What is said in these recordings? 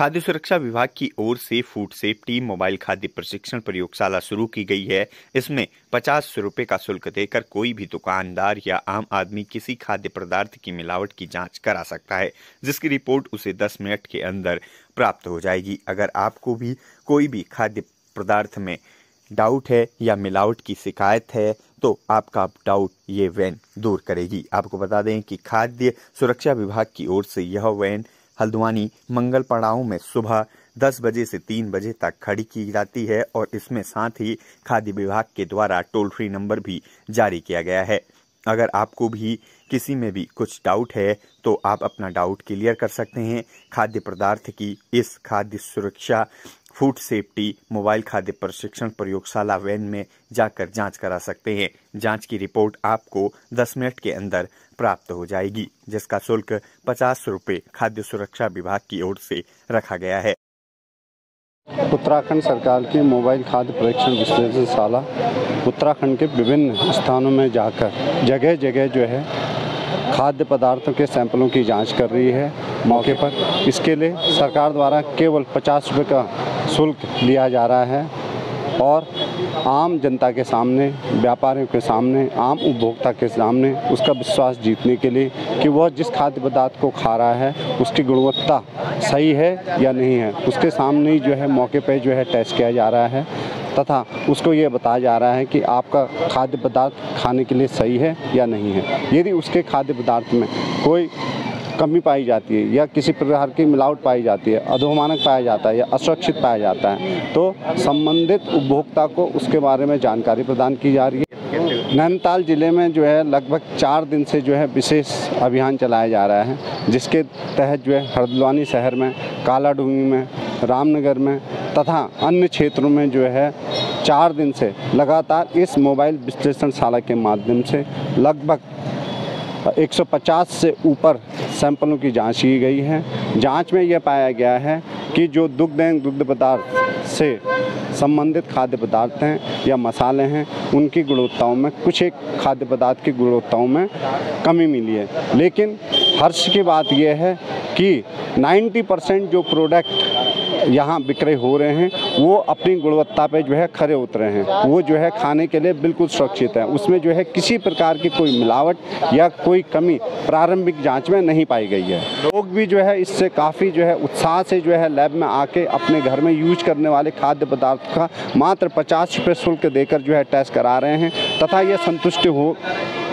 खाद्य सुरक्षा विभाग की ओर से फ़ूड सेफ्टी, मोबाइल खाद्य प्रशिक्षण प्रयोगशाला शुरू की गई है। इसमें पचास रुपए का शुल्क देकर कोई भी दुकानदार या आम आदमी किसी खाद्य पदार्थ की मिलावट की जाँच करा सकता है, जिसकी रिपोर्ट उसे 10 मिनट के अंदर प्राप्त हो जाएगी। अगर आपको भी कोई भी खाद्य पदार्थ में डाउट है या मिलावट की शिकायत है तो आपका डाउट ये वैन दूर करेगी। आपको बता दें कि खाद्य सुरक्षा विभाग की ओर से यह वैन हल्द्वानी मंगल पड़ाव में सुबह 10 बजे से 3 बजे तक खड़ी की जाती है और इसमें साथ ही खाद्य विभाग के द्वारा टोल फ्री नंबर भी जारी किया गया है। अगर आपको भी किसी में भी कुछ डाउट है तो आप अपना डाउट क्लियर कर सकते हैं। खाद्य पदार्थ की इस खाद्य सुरक्षा फ़ूड सेफ्टी, मोबाइल खाद्य प्रशिक्षण प्रयोगशाला, वैन में जाकर जाँच करा सकते हैं। जाँच की रिपोर्ट आपको 10 मिनट के अंदर प्राप्त हो जाएगी, जिसका शुल्क पचास रुपये खाद्य सुरक्षा विभाग की ओर से रखा गया है। उत्तराखंड सरकार की मोबाइल खाद्य परीक्षण विश्लेषणशाला उत्तराखंड के विभिन्न स्थानों में जाकर जगह जगह जो है, खाद्य पदार्थों के सैंपलों की जाँच कर रही है। मौके पर इसके लिए सरकार द्वारा केवल पचास रुपये का शुल्क लिया जा रहा है और आम जनता के सामने, व्यापारियों के सामने, आम उपभोक्ता के सामने उसका विश्वास जीतने के लिए कि वह जिस खाद्य पदार्थ को खा रहा है, उसकी गुणवत्ता सही है या नहीं है। उसके सामने ही जो है मौके पर जो है टेस्ट किया जा रहा है तथा उसको ये बताया जा रहा है कि आपका खाद्य पदार्थ खाने के लिए सही है या नहीं है। यदि उसके खाद्य पदार्थ में कोई कमी पाई जाती है या किसी प्रकार की मिलावट पाई जाती है, अधोमानक पाया जाता है या असुरक्षित पाया जाता है तो संबंधित उपभोक्ता को उसके बारे में जानकारी प्रदान की जा रही है। नैनीताल ज़िले में जो है लगभग चार दिन से जो है विशेष अभियान चलाया जा रहा है, जिसके तहत जो है हरद्वानी शहर में कालाडूँगी में, रामनगर में तथा अन्य क्षेत्रों में जो है चार दिन से लगातार इस मोबाइल विश्लेषणशाला के माध्यम से लगभग 150 से ऊपर सैंपलों की जाँच की गई है। जाँच में यह पाया गया है कि जो दुग्ध दुग्ध पदार्थ से संबंधित खाद्य पदार्थ हैं या मसाले हैं, उनकी गुणवत्ताओं में कुछ एक खाद्य पदार्थ की गुणवत्ताओं में कमी मिली है। लेकिन हर्ष की बात यह है कि 90 परसेंट जो प्रोडक्ट यहाँ विक्रय हो रहे हैं, वो अपनी गुणवत्ता पे जो है खरे उतरे हैं। वो जो है खाने के लिए बिल्कुल सुरक्षित है। उसमें जो है किसी प्रकार की कोई मिलावट या कोई कमी प्रारंभिक जाँच में नहीं पाई गई है। लोग भी जो है इससे काफ़ी जो है उत्साह से जो है लैब में आके अपने घर में यूज़ करने वाले खाद्य पदार्थ का मात्र पचास रुपये शुल्क देकर जो है टेस्ट करा रहे हैं तथा ये संतुष्टि हो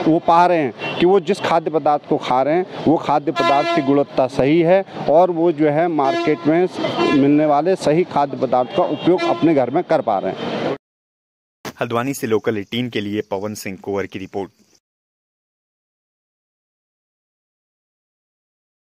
वो पा रहे हैं। कि वो जिस खाद्य पदार्थ को खा रहे हैं, वो खाद्य पदार्थ की गुणवत्ता सही है और वो जो है मार्केट में मिलने वाले सही खाद्य पदार्थ का उपयोग अपने घर में कर पा रहे हैं। हल्द्वानी से लोकल एटीन के लिए पवन सिंह कोवर की रिपोर्ट।